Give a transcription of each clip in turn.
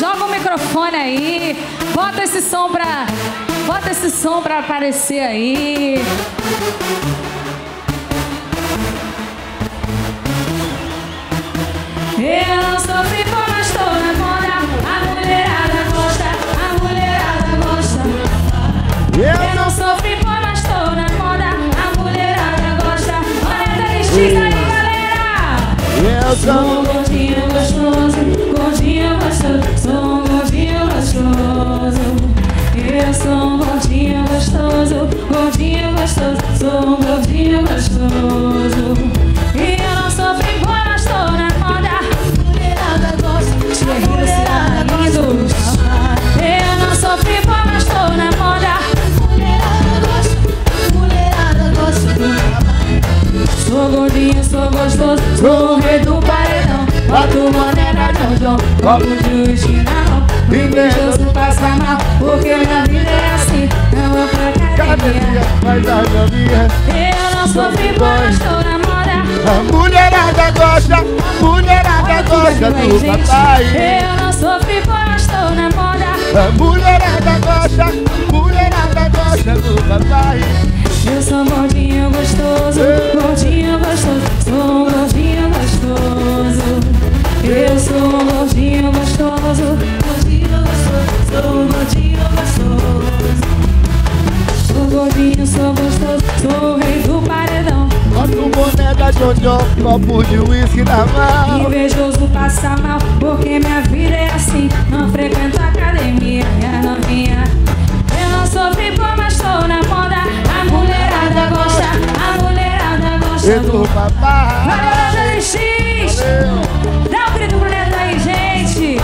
Joga o microfone aí. Bota esse som pra. Bota esse som pra aparecer aí. Eu não sofri por mas estou na moda. A mulherada gosta, a mulherada gosta. Eu não sofri por mas estou na moda. A mulherada gosta. Olha a X aí, galera. Eu Sou Eu sou um gordinho gostoso, gordinho gostoso, sou um gordinho gostoso. E eu não por mas estou na moda. Mulherada gosta, Cidade lindo. Eu não por mas estou na moda. Mulherada gosta, mulherada gosta. Sou gordinho, sou gostoso, sou o rei do paredão. Boto o boné na John John, copo de uísque na mão. Invejoso passa mal, porque minha Mas Eu não sofri por estou na moda. A mulherada gosta A mulherada gosta do papai Eu não sofri por estou na moda. A mulherada gordinho, sou gostoso, sou o rei do paredão. Bota o boné da Jojo Copo de uísque na mão Invejoso passa mal, porque minha vida é assim. Não frequento academia, minha novinha. Eu não sofri por, mas estou na moda. A mulherada gosta, a mulherada gosta E do papai Valeu, X! Dá um grito pro Neto aí, gente!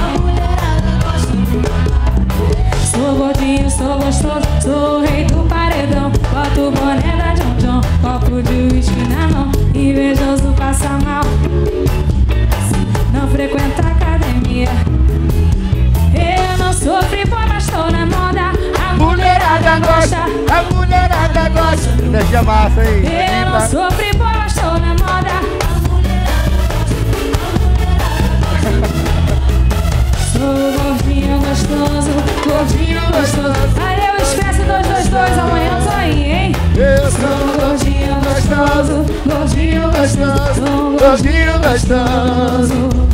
Sou gordinho, sou gostoso, sou rei do paredão. Boto o boné da John John, copo de uísque na mão. Invejoso passa mal, não frequenta academia. Eu não sofri por, mas estou na moda. A mulherada gosta. A mulherada gosta Energia massa, hein? Eu não sofri por, mas estou na moda. Sou gordinho gostoso, gordinho gostoso. Aí eu esquece 222, amanhã eu tô gordinho gostoso,